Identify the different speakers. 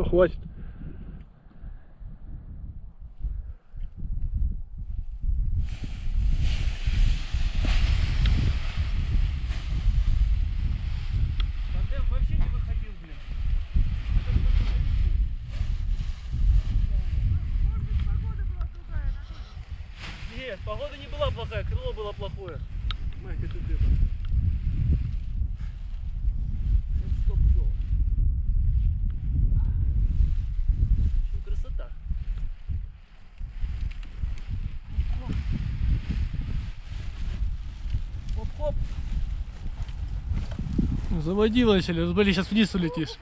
Speaker 1: хватит.
Speaker 2: На реку. Нет, погода не была плохая, крыло было плохое. Мать, это это. Хоп-хоп.
Speaker 1: Заводилась или, блин, сейчас вниз улетишь.